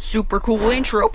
Super cool intro.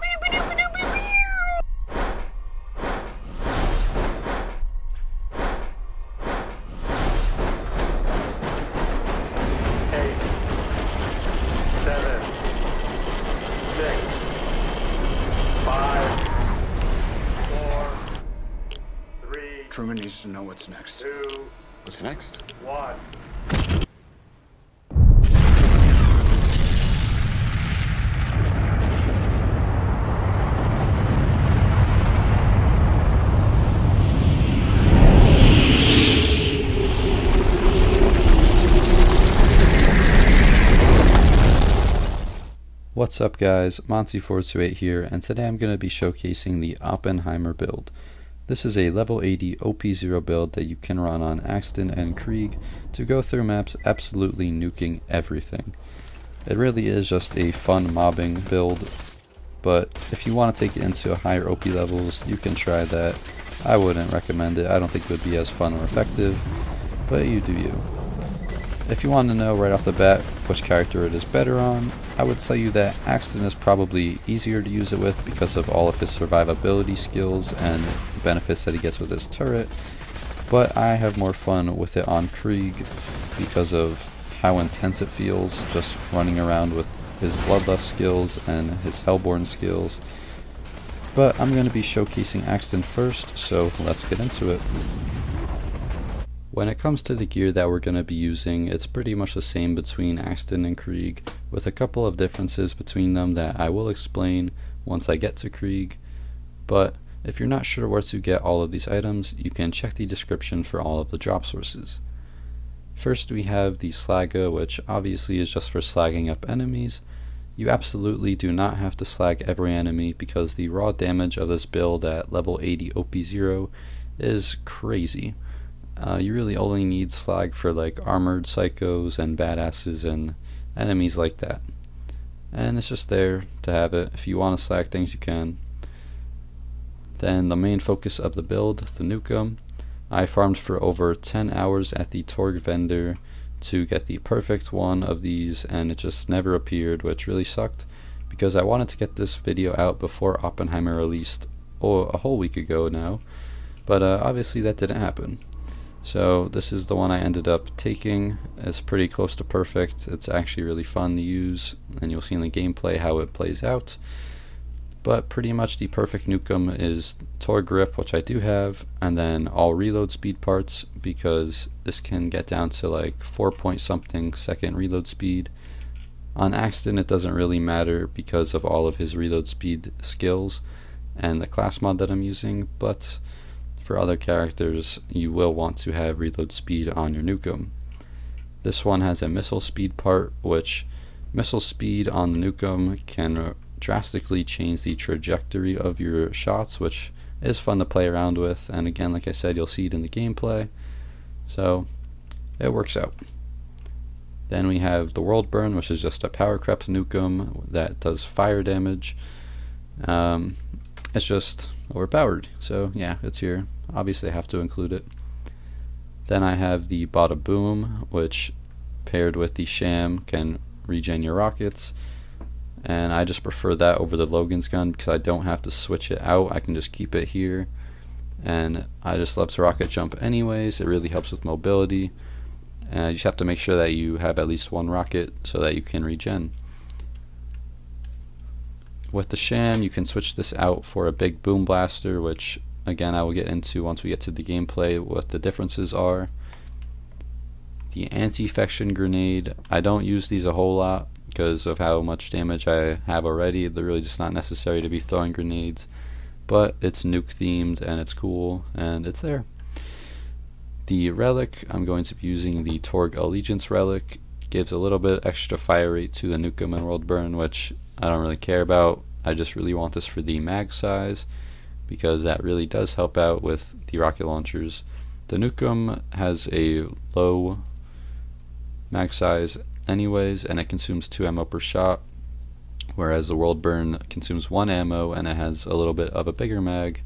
What's up guys, Monty428 here, and today I'm going to be showcasing the Oppenheimer build. This is a level 80 OP0 build that you can run on Axton and Krieg to go through maps absolutely nuking everything. It really is just a fun mobbing build, but if you want to take it into higher OP levels, you can try that. I wouldn't recommend it, I don't think it would be as fun or effective, but you do you. If you want to know right off the bat which character it is better on, I would tell you that Axton is probably easier to use it with because of all of his survivability skills and the benefits that he gets with his turret, but I have more fun with it on Krieg because of how intense it feels just running around with his Bloodlust skills and his Hellborn skills. But I'm going to be showcasing Axton first, so let's get into it. When it comes to the gear that we're going to be using, it's pretty much the same between Axton and Krieg, with a couple of differences between them that I will explain once I get to Krieg. But if you're not sure where to get all of these items, you can check the description for all of the drop sources. First we have the Slagga, which obviously is just for slagging up enemies. You absolutely do not have to slag every enemy because the raw damage of this build at level 80 OP0 is crazy. Uh, you really only need slag for like armored psychos and badasses and enemies like that. And it's just there to have it. If you want to slag things, you can. Then the main focus of the build, the Nukem. I farmed for over 10 hours at the Torgue vendor to get the perfect one of these, and it just never appeared, which really sucked because I wanted to get this video out before Oppenheimer released oh, a whole week ago now. But uh, obviously that didn't happen. So this is the one I ended up taking. It's pretty close to perfect. It's actually really fun to use, and you'll see in the gameplay how it plays out. But pretty much the perfect Nukem is Torgue Grip, which I do have, and then all reload speed parts, because this can get down to like 4 point something second reload speed. On Axton it doesn't really matter because of all of his reload speed skills and the class mod that I'm using, but for other characters, you will want to have reload speed on your Nukem. This one has a missile speed part, which missile speed on the Nukem can drastically change the trajectory of your shots, which is fun to play around with. And again, like I said, you'll see it in the gameplay. So it works out. Then we have the World Burn, which is just a power crept Nukem that does fire damage. Um, it's just overpowered. So yeah, it's here. Obviously, have to include it. Then I have the Bada Boom, which paired with the Sham can regen your rockets. And I just prefer that over the Logan's gun because I don't have to switch it out. I can just keep it here. And I just love to rocket jump anyways. It really helps with mobility. And you just have to make sure that you have at least one rocket so that you can regen. With the Sham, you can switch this out for a big boom blaster, which again I will get into once we get to the gameplay what the differences are. The anti-infection grenade, I don't use these a whole lot because of how much damage I have already. They're really just not necessary to be throwing grenades, but it's nuke themed and it's cool and it's there. The relic, I'm going to be using the Torgue Allegiance relic. Gives a little bit extra fire rate to the Nukem and World Burn, which I don't really care about. I just really want this for the mag size because that really does help out with the rocket launchers. The Nukem has a low mag size anyways and it consumes 2 ammo per shot whereas the World Burn consumes 1 ammo and it has a little bit of a bigger mag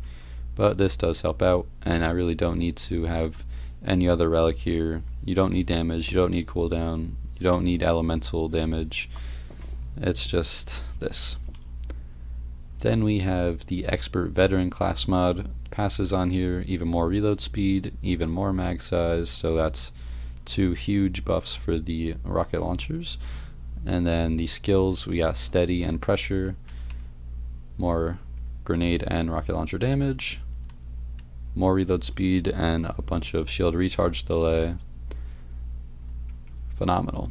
but this does help out and I really don't need to have any other relic here. You don't need damage, you don't need cooldown, you don't need elemental damage. It's just this. Then we have the Expert Veteran class mod, passes on here, even more reload speed, even more mag size, so that's two huge buffs for the rocket launchers. And then the skills, we got Steady and Pressure, more grenade and rocket launcher damage, more reload speed, and a bunch of shield recharge delay. Phenomenal.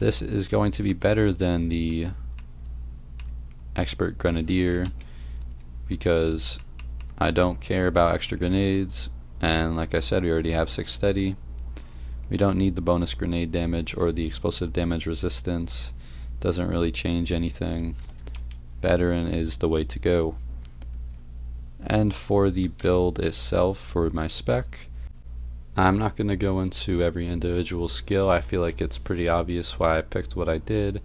This is going to be better than the Expert Grenadier because I don't care about extra grenades and like I said we already have 6 steady. We don't need the bonus grenade damage or the explosive damage resistance. Doesn't really change anything. Veteran is the way to go. And for the build itself, for my spec, I'm not going to go into every individual skill. I feel like it's pretty obvious why I picked what I did.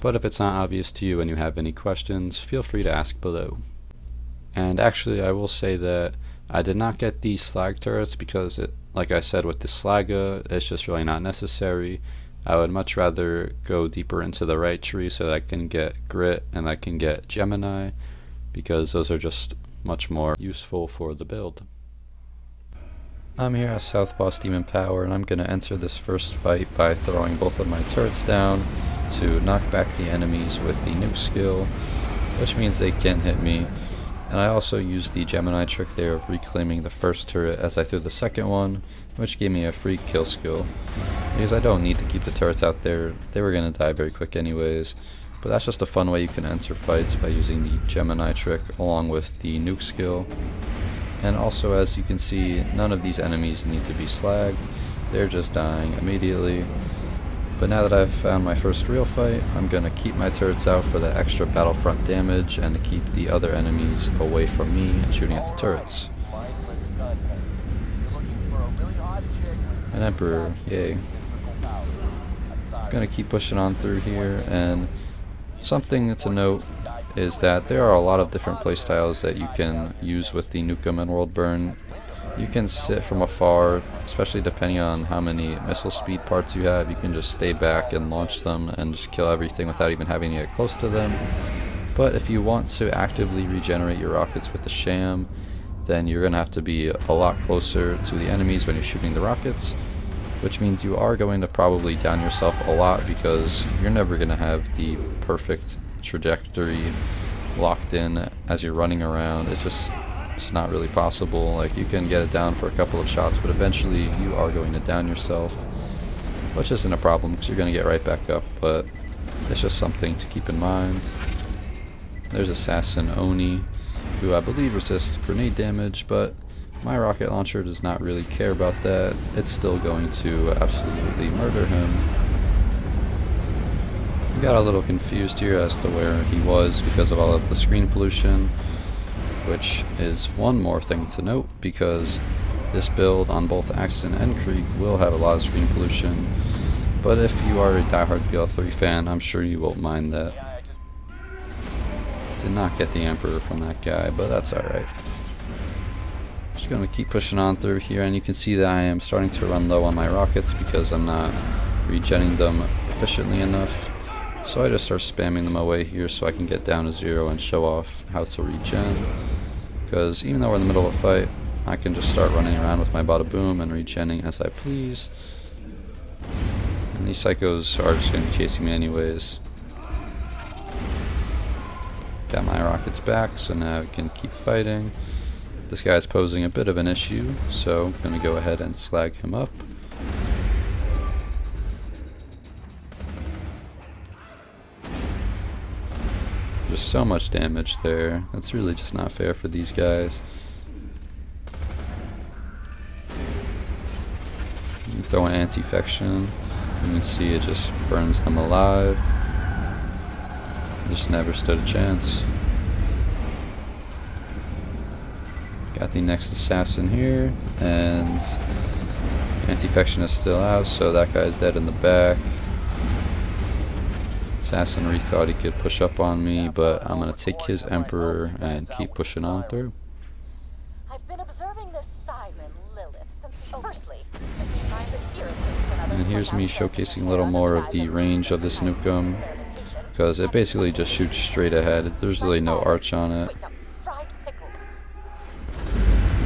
But if it's not obvious to you and you have any questions, feel free to ask below. And actually, I will say that I did not get these slag turrets because, it, like I said, with the Slagga, it's just really not necessary. I would much rather go deeper into the right tree so that I can get Grit and I can get Gemini because those are just much more useful for the build. I'm here at Southpaw Steam & Power and I'm going to enter this first fight by throwing both of my turrets down to knock back the enemies with the nuke skill, which means they can't hit me. And I also used the Gemini trick there of reclaiming the first turret as I threw the second one, which gave me a free kill skill. Because I don't need to keep the turrets out there, they were going to die very quick anyways. But that's just a fun way you can enter fights by using the Gemini trick along with the nuke skill. And also as you can see, none of these enemies need to be slagged, they're just dying immediately. But now that I've found my first real fight, I'm going to keep my turrets out for the extra battlefront damage and to keep the other enemies away from me and shooting at the turrets. An Emperor, yay. I'm Gonna keep pushing on through here and something to note is that there are a lot of different playstyles that you can use with the Nukem and World Burn you can sit from afar, especially depending on how many missile speed parts you have. You can just stay back and launch them and just kill everything without even having to get close to them. But if you want to actively regenerate your rockets with the sham, then you're going to have to be a lot closer to the enemies when you're shooting the rockets, which means you are going to probably down yourself a lot because you're never going to have the perfect trajectory locked in as you're running around. It's just it's not really possible. Like you can get it down for a couple of shots, but eventually you are going to down yourself, which isn't a problem because you're going to get right back up. But it's just something to keep in mind. There's Assassin Oney, who I believe resists grenade damage, but my rocket launcher does not really care about that. It's still going to absolutely murder him. I got a little confused here as to where he was because of all of the screen pollution which is one more thing to note because this build on both Axton and Krieg will have a lot of screen pollution, but if you are a diehard BL3 fan, I'm sure you won't mind that. Did not get the Emperor from that guy, but that's alright. Just gonna keep pushing on through here, and you can see that I am starting to run low on my rockets because I'm not regenning them efficiently enough. So I just start spamming them away here so I can get down to zero and show off how to regen because even though we're in the middle of a fight, I can just start running around with my bada boom and regenning as I please. And these psychos are just going to be chasing me anyways. Got my rockets back, so now I can keep fighting. This guy's posing a bit of an issue, so I'm going to go ahead and slag him up. Just so much damage there. That's really just not fair for these guys. You throw an anti-fection. You can see it just burns them alive. Just never stood a chance. Got the next assassin here, and anti-fection is still out, so that guy's dead in the back. Assassin thought he could push up on me, but I'm gonna take his Emperor and keep pushing on through. I've been observing this Simon Lilith since the firstly, and here's me showcasing a little more of the range of this Nukem, because it basically just shoots straight ahead. There's really no arch on it.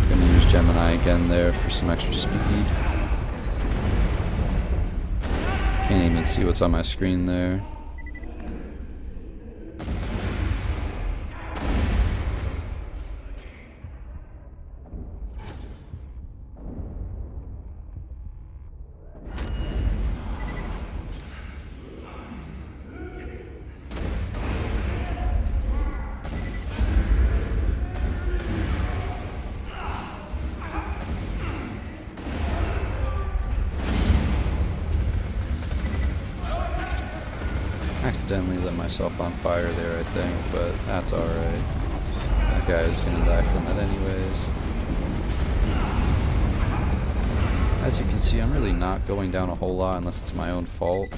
Gonna use Gemini again there for some extra speed. Can't even see what's on my screen there. Myself on fire there, I think, but that's alright. That guy is gonna die from that anyways. As you can see, I'm really not going down a whole lot unless it's my own fault.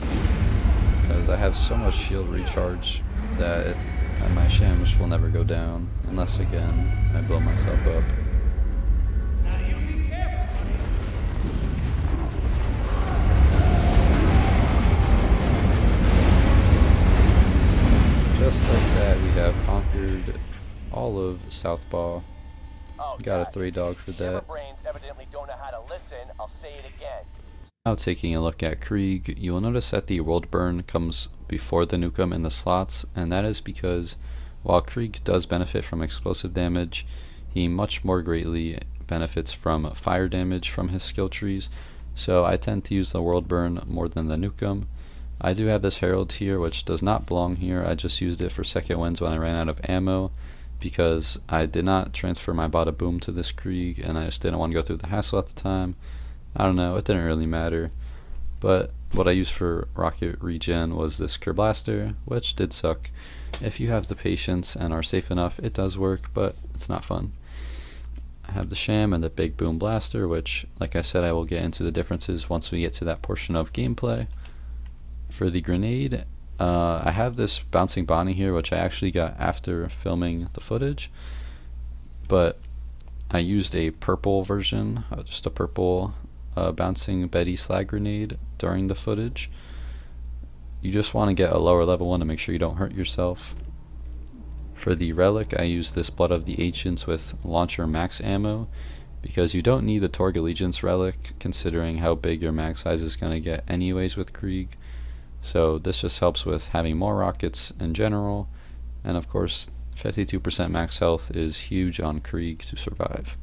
Because I have so much shield recharge that it, my shams will never go down. Unless, again, I blow myself up. All of Southpaw. Oh, Got a three dog for that. evidently don't know how to listen. I'll say it again. Now taking a look at Krieg, you will notice that the world burn comes before the Nukem in the slots, and that is because while Krieg does benefit from explosive damage, he much more greatly benefits from fire damage from his skill trees, so I tend to use the world burn more than the Nukem. I do have this Harold here, which does not belong here. I just used it for second winds when I ran out of ammo because I did not transfer my Bada Boom to this Krieg, and I just didn't want to go through the hassle at the time. I don't know, it didn't really matter. But what I used for rocket regen was this Kerblaster, which did suck. If you have the patience and are safe enough, it does work, but it's not fun. I have the Sham and the Big Boom Blaster, which, like I said, I will get into the differences once we get to that portion of gameplay. For the grenade, uh, I have this bouncing Bonny here, which I actually got after filming the footage, but I used a purple version, uh, just a purple uh, bouncing Betty slag grenade during the footage. You just want to get a lower level one to make sure you don't hurt yourself. For the relic, I use this Blood of the Ancients with launcher max ammo because you don't need the Torgue Allegiance relic considering how big your max size is going to get anyways with Krieg. So this just helps with having more rockets in general, and of course 52% max health is huge on Krieg to survive.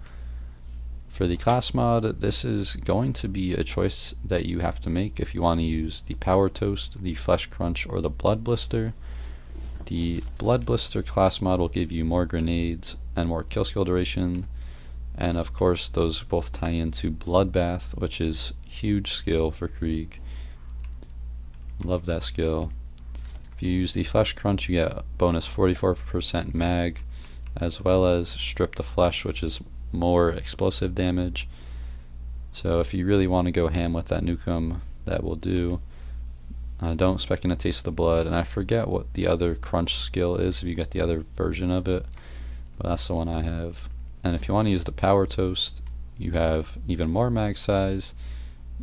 For the class mod, this is going to be a choice that you have to make if you want to use the Power Toast, the Flesh Crunch, or the Blood Blister. The Blood Blister class mod will give you more grenades and more kill skill duration, and of course those both tie into Bloodbath, which is huge skill for Krieg. Love that skill. If you use the Flesh Crunch, you get bonus 44% mag, as well as Strip the Flesh, which is more explosive damage. So if you really want to go ham with that Nukem, that will do. Uh, don't expect to taste the blood, and I forget what the other crunch skill is if you get the other version of it, but that's the one I have. And if you want to use the power toast, you have even more mag size,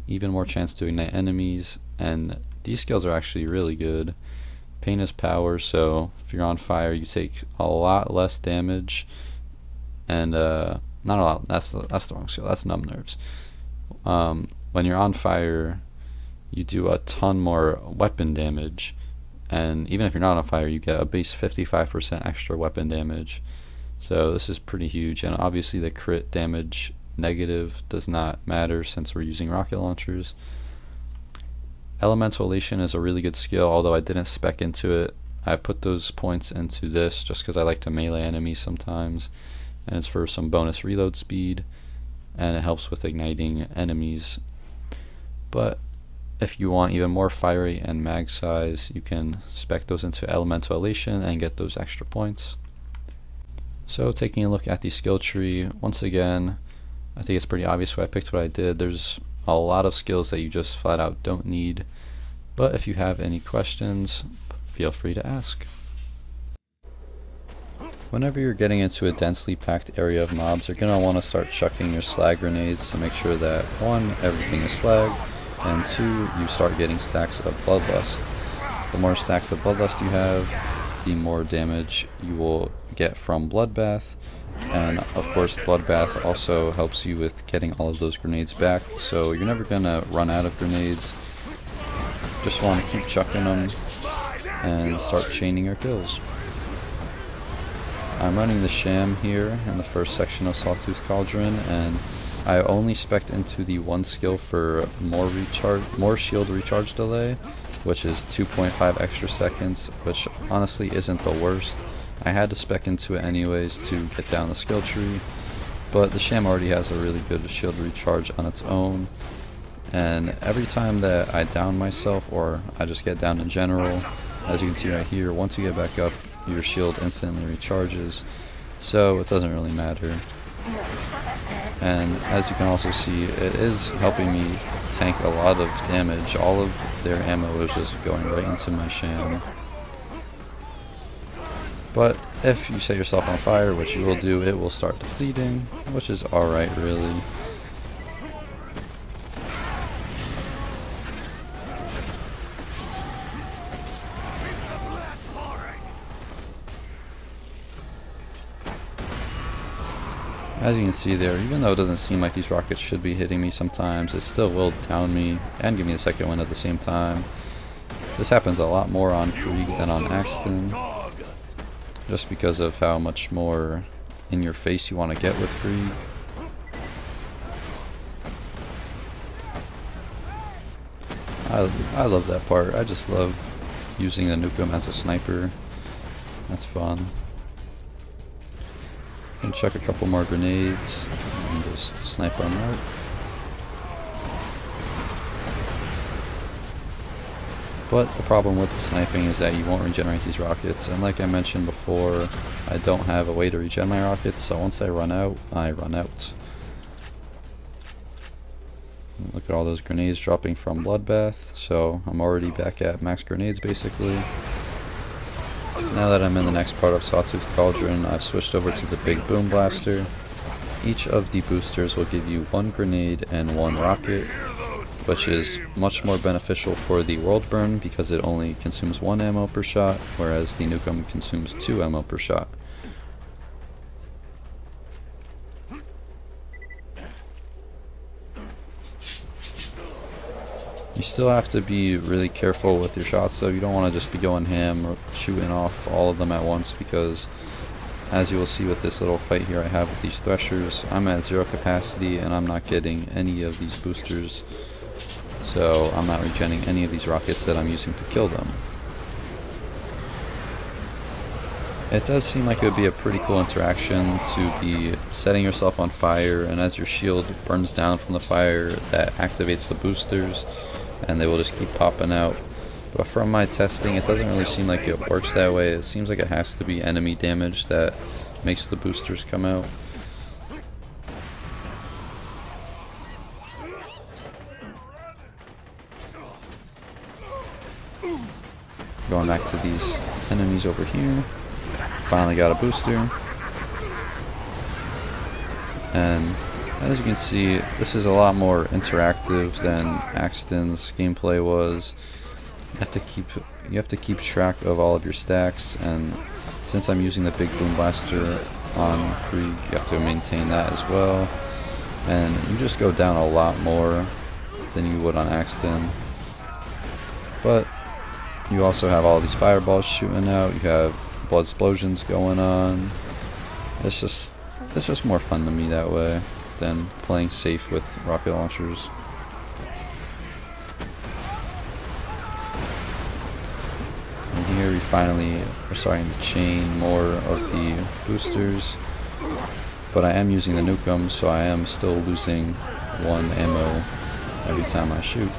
even more chance to ignite enemies, and these skills are actually really good. Pain is power, so if you're on fire, you take a lot less damage, and uh, not a lot. That's the, that's the wrong skill. That's numb nerves. Um, when you're on fire, you do a ton more weapon damage, and even if you're not on fire, you get a base 55% extra weapon damage. So this is pretty huge, and obviously the crit damage negative does not matter since we're using rocket launchers. Elemental Elation is a really good skill, although I didn't spec into it. I put those points into this just because I like to melee enemies sometimes, and it's for some bonus reload speed, and it helps with igniting enemies. But if you want even more fiery and mag size, you can spec those into Elemental Elation and get those extra points. So taking a look at the skill tree, once again, I think it's pretty obvious why I picked what I did. There's a lot of skills that you just flat out don't need. But if you have any questions, feel free to ask. Whenever you're getting into a densely packed area of mobs, you're going to want to start chucking your slag grenades to make sure that 1. everything is slag, and 2. you start getting stacks of bloodlust. the more stacks of Bloodlust you have, the more damage you will get from Bloodbath. And of course, Bloodbath also helps you with getting all of those grenades back, so you're never gonna run out of grenades. Just want to keep chucking them and start chaining your kills. I'm running the Sham here in the first section of Sawtooth Cauldron, and I only spec into the one skill for more recharge, more shield recharge delay, which is 2.5 extra seconds, which honestly isn't the worst. I had to spec into it anyways to get down the skill tree, but the Sham already has a really good shield recharge on its own, and every time that I down myself, or I just get down in general, as you can see right here, once you get back up, your shield instantly recharges, so it doesn't really matter. And as you can also see, it is helping me tank a lot of damage. All of their ammo is just going right into my sham. But if you set yourself on fire, which you will do, it will start depleting, which is alright really. As you can see there, even though it doesn't seem like these rockets should be hitting me sometimes, it still will down me and give me a second wind at the same time. This happens a lot more on Krieg than on Axton, just because of how much more in your face you want to get with Krieg. I, I love that part. I just love using the Nukem as a sniper. That's fun. And chuck a couple more grenades and just snipe on out. But the problem with sniping is that you won't regenerate these rockets, and like I mentioned before, I don't have a way to regen my rockets, so once I run out, I run out. Look at all those grenades dropping from Bloodbath, so I'm already back at max grenades basically. Now that I'm in the next part of Sawtooth Cauldron, I've switched over to the Big Boom Blaster. Each of the boosters will give you one grenade and one rocket, which is much more beneficial for the World Burn because it only consumes one ammo per shot, whereas the Nukem consumes two ammo per shot. You still have to be really careful with your shots though. You don't want to just be going ham or shooting off all of them at once because as you will see with this little fight here I have with these threshers, I'm at zero capacity and I'm not getting any of these boosters. So I'm not regenning any of these rockets that I'm using to kill them. It does seem like it would be a pretty cool interaction to be setting yourself on fire and as your shield burns down from the fire that activates the boosters and they will just keep popping out. But from my testing, it doesn't really seem like it works that way. It seems like it has to be enemy damage that makes the boosters come out. Going back to these enemies over here. Finally got a booster. And as you can see, this is a lot more interactive than Axton's gameplay was. You have to keep you have to keep track of all of your stacks, and since I'm using the big boom blaster on Krieg, you have to maintain that as well. And you just go down a lot more than you would on Axton. But you also have all these fireballs shooting out. You have blood explosions going on. It's just it's just more fun to me that way than playing safe with rocket launchers. And here we finally are starting to chain more of the boosters. But I am using the Nukem, so I am still losing one ammo every time I shoot.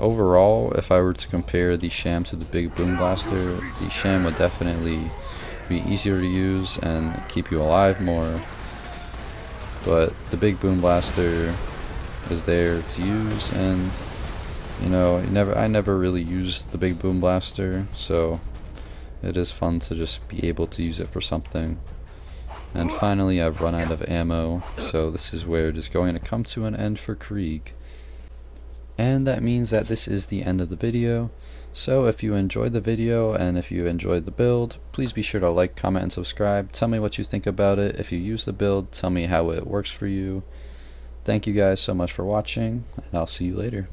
Overall, if I were to compare the Sham to the Big Boom Blaster, the Sham would definitely be easier to use and keep you alive more. But the big boom blaster is there to use and you know, I never I never really used the big boom blaster, so it is fun to just be able to use it for something. And finally I've run out of ammo, so this is where it is going to come to an end for Krieg. And that means that this is the end of the video. So if you enjoyed the video and if you enjoyed the build, please be sure to like, comment, and subscribe. Tell me what you think about it. If you use the build, tell me how it works for you. Thank you guys so much for watching, and I'll see you later.